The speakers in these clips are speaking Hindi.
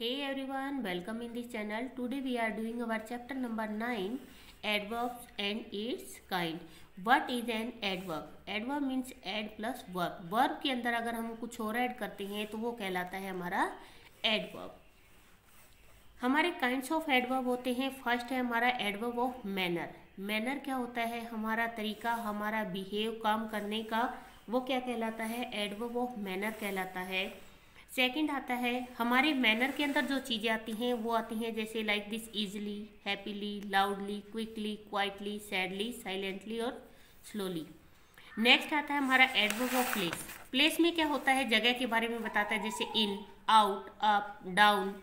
Hey everyone, welcome in this channel. Today we are doing our chapter number 9 adverbs and its kind. What is an adverb? Adverb means add plus verb. Verb के अंदर अगर हम कुछ और ऐड करते हैं तो वो कहलाता है हमारा adverb. हमारे काइंड्स ऑफ़ एडवर्ब होते हैं फ़र्स्ट है हमारा एडवर्ब ऑफ़ मैनर मैनर क्या होता है हमारा तरीका हमारा बिहेव काम करने का वो क्या कहलाता है एडवर्ब ऑफ़ मैनर कहलाता है सेकंड आता है, हमारे मैनर के अंदर जो चीज़ें आती हैं, वो आती हैं जैसे like this easily happily loudly quickly quietly sadly silently और स्लोली नेक्स्ट आता है हमारा एडवर्ब ऑफ़ प्लेस प्लेस में क्या होता है? जगह के बारे में बताता है, जैसे in out up down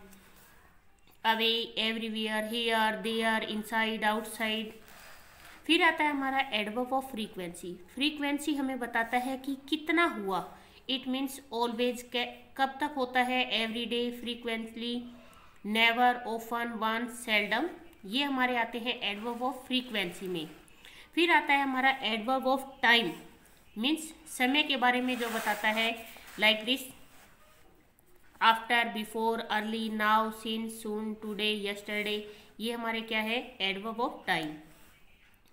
away everywhere here there inside outside फिर आता है हमारा एडवर्ब ऑफ़ फ्रीक्वेंसी फ्रीक्वेंसी हमें बताता है कि कितना हुआ. इट मीन्स ऑलवेज कब तक होता है every day frequently never often one seldom ये हमारे आते हैं एडवर्ब ऑफ़ फ्रीक्वेंसी में। फिर आता है हमारा एडवर्ब ऑफ़ टाइम मीन्स समय के बारे में जो बताता है like this after before early now seen soon today yesterday ये हमारे क्या है? एडवर्ब ऑफ़ टाइम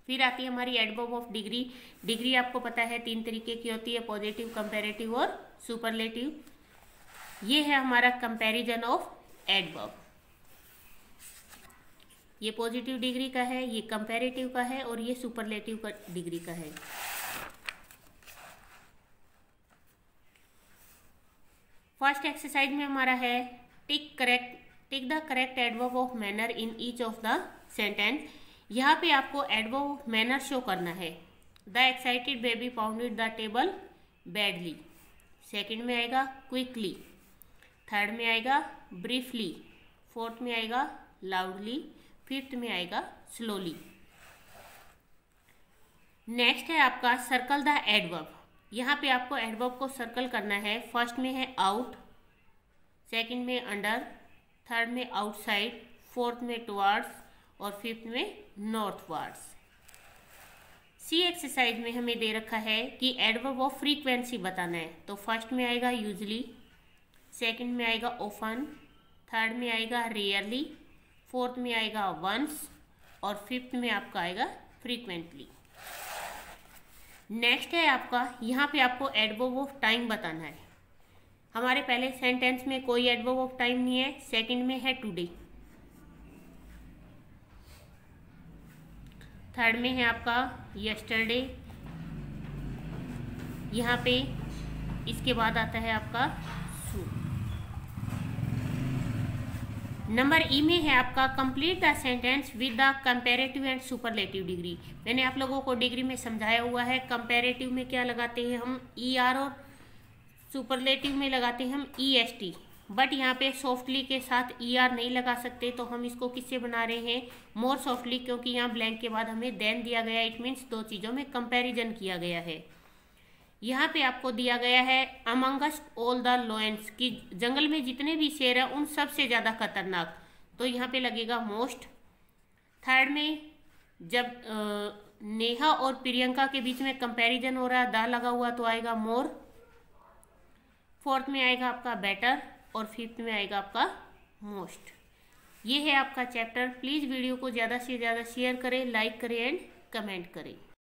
फिर आती है हमारी एडवर्ब ऑफ़ डिग्री। डिग्री आपको पता है, तीन तरीके की होती है, पॉजिटिव, कंपेरेटिव और सुपरलेटिव। ये है हमारा कंपैरिजन ऑफ़ एडवर्ब ये पॉजिटिव डिग्री का है, ये कंपैरेटिव का है और ये सुपरलेटिव का डिग्री का है। फ़र्स्ट एक्सरसाइज में हमारा है, tick correct, tick the correct adverb of manner in each of the sentence. यहाँ पे आपको एडवर्ब मैनर शो करना है। The excited baby pounded the table badly second में आएगा क्विकली थर्ड में आएगा ब्रीफली फोर्थ में आएगा लाउडली फिफ्थ में आएगा स्लोली नेक्स्ट है आपका सर्कल द एडवर्ब यहाँ पे आपको एडवर्ब को सर्कल करना है। फ़र्स्ट में है आउट सेकंड में अंडर थर्ड में आउटसाइड फोर्थ में टुवार्ड्स और फिफ्थ में नॉर्थवर्ड्स सी एक्सरसाइज में हमें दे रखा है कि एडवर्ब ऑफ़ फ्रीक्वेंसी बताना है। तो फ़र्स्ट में आएगा यूजली सेकंड में आएगा ओफन थर्ड में आएगा रेयरली फोर्थ में आएगा वंस और फिफ्थ में आपका आएगा फ्रीक्वेंटली नेक्स्ट है आपका, यहाँ पे आपको एडवर्ब ऑफ़ टाइम बताना है। हमारे पहले सेंटेंस में कोई एडवर्ब ऑफ़ टाइम नहीं है सेकंड में है टुडे थर्ड में है आपका यस्टरडे यहाँ पे इसके बाद आता है आपका सू नंबर ई में है आपका complete the sentence with the comparative and superlative degree मैंने आप लोगों को डिग्री में समझाया हुआ है कंपेरेटिव में क्या लगाते हैं हम? ई e आर और सुपरलेटिव में लगाते हैं हम ई एस टी बट यहाँ पे सॉफ्टली के साथ ई आर नहीं लगा सकते तो हम इसको किससे बना रहे हैं? मोर सॉफ्टली क्योंकि यहाँ ब्लैंक के बाद हमें देन दिया गया इट मीन्स दो चीज़ों में कंपैरिजन किया गया है। यहाँ पे आपको दिया गया है अमंगस्ट ऑल द लोएंस कि जंगल में जितने भी शेर हैं, उन सबसे ज़्यादा खतरनाक। तो यहाँ पे लगेगा मोस्ट थर्ड में, जब नेहा और प्रियंका के बीच में कंपैरिजन हो रहा है, दा लगा हुआ तो आएगा मोर फोर्थ में आएगा आपका बेटर और फिफ्थ में आएगा आपका मोस्ट ये है आपका चैप्टर प्लीज़ वीडियो को ज़्यादा से ज़्यादा शेयर करें लाइक करें एंड कमेंट करें.